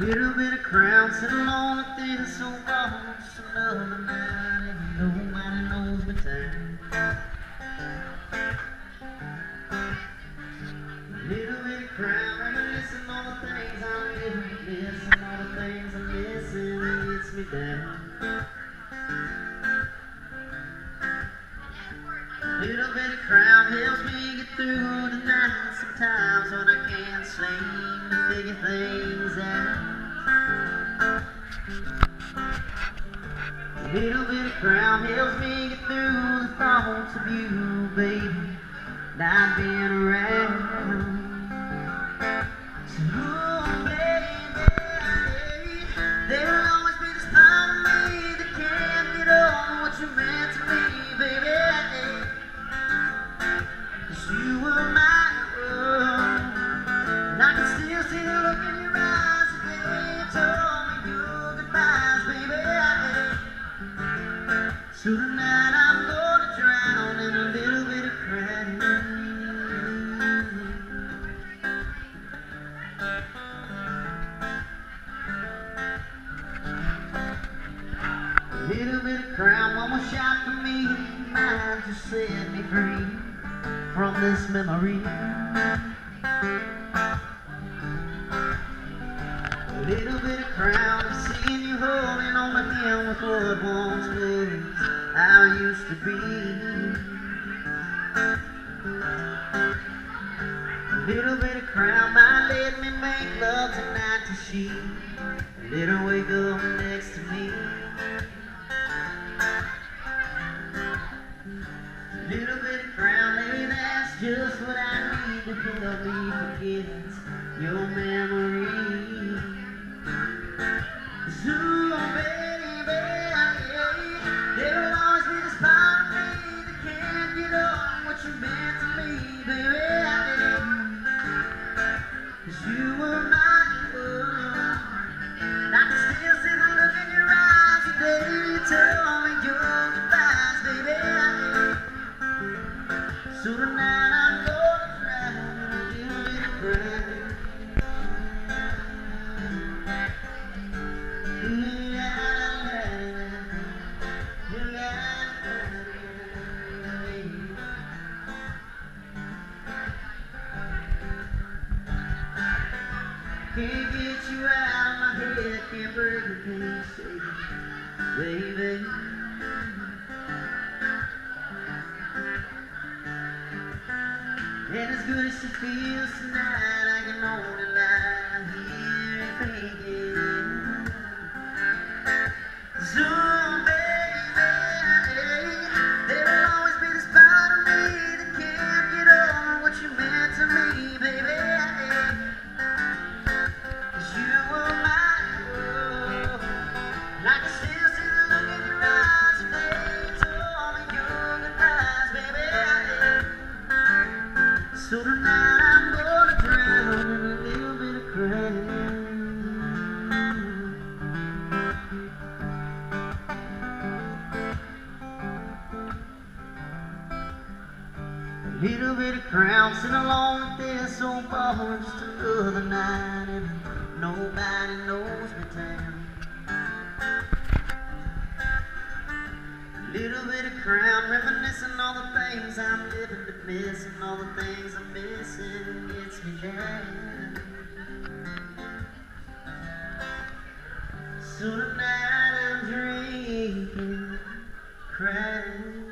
little bit of crown sitting on a thin so long, just another night, and nobody knows my time. Little bit of reminiscing all the things I'm missing all the things I'm missing, it gets me down. Little bit of crown helps me get through the night sometimes when I can't seem to figure things out. A Little bit of crown helps me get through the thoughts of you, baby, not being around. So tonight I'm gonna drown in a little bit of crown. A little bit of crown, more shot for me. Mine just set me free from this memory. A little bit of crown of seeing you holding on again with what once I used to be. A little bit of crown might let me make love tonight to she. Let her wake up next to me. A Little bit of crown, maybe that's just what I need to help me forget your memory. Can't get you out of my head, can't break the peace, baby. And as good as it feels tonight, I can only lie here thinking. So tonight I'm gonna drown in a little bit of crown. A little bit of crown sitting along with this old bar just another night and nobody knows me Little bit of crown, reminiscing all the things I'm living to miss, and all the things I'm missing gets me down. So tonight I'm drinking, crying.